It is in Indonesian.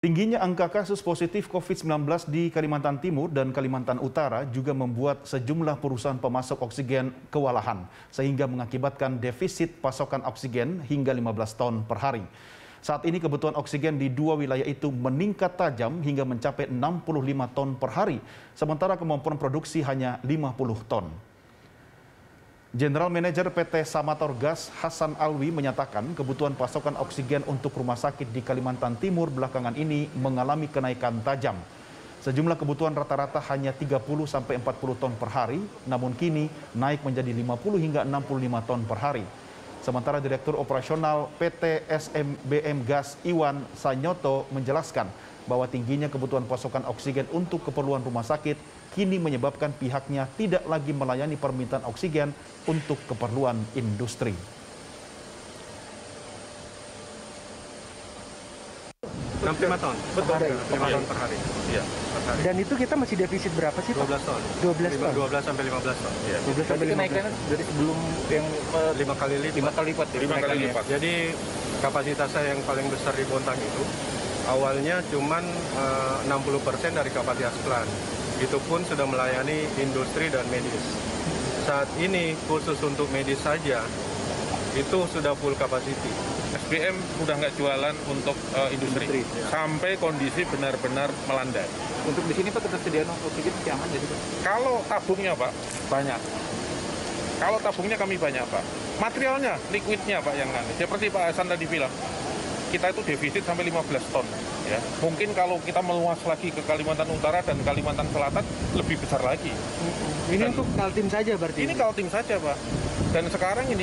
Tingginya angka kasus positif COVID-19 di Kalimantan Timur dan Kalimantan Utara juga membuat sejumlah perusahaan pemasok oksigen kewalahan, sehingga mengakibatkan defisit pasokan oksigen hingga 15 ton per hari. Saat ini kebutuhan oksigen di dua wilayah itu meningkat tajam hingga mencapai 65 ton per hari, sementara kemampuan produksi hanya 50 ton. General Manager PT Samator Gas Hasan Alwi menyatakan kebutuhan pasokan oksigen untuk rumah sakit di Kalimantan Timur belakangan ini mengalami kenaikan tajam. Sejumlah kebutuhan rata-rata hanya 30 sampai 40 ton per hari, namun kini naik menjadi 50 hingga 65 ton per hari. Sementara Direktur Operasional PT SMBM Gas Iwan Sanyoto menjelaskan bahwa tingginya kebutuhan pasokan oksigen untuk keperluan rumah sakit kini menyebabkan pihaknya tidak lagi melayani permintaan oksigen untuk keperluan industri. Enam lima ton. Betul. Per hari. lima ton per hari. Iya. Per hari. Dan itu kita masih defisit berapa sih Pak? 12 ton. 12 ton. 12 sampai 15 ton. Iya. 12 sampai Berarti 15. kenaikannya dari sebelum yang eh, Lima kali lipat. lima kali lipat. ya Lima kali lipat. Jadi kapasitasnya yang paling besar di Bontang itu awalnya cuman eh, 60% dari kapasitas plant. Itu pun sudah melayani industri dan medis. Saat ini khusus untuk medis saja itu sudah full capacity. SBM udah nggak jualan untuk eh, industri, Industri, ya. sampai kondisi benar-benar melandai. Untuk di sini Pak ketersediaan oksigen masih aman jadi Pak? Kalau tabungnya Pak banyak, kalau tabungnya kami banyak Pak, materialnya, liquidnya Pak yang aneh. Seperti Pak Hasan tadi bilang, kita itu defisit sampai 15 ton. Ya, mungkin kalau kita meluas lagi ke Kalimantan Utara dan Kalimantan Selatan lebih besar lagi. Ini untuk Kaltim saja berarti. Ini Kaltim saja Pak. Dan sekarang ini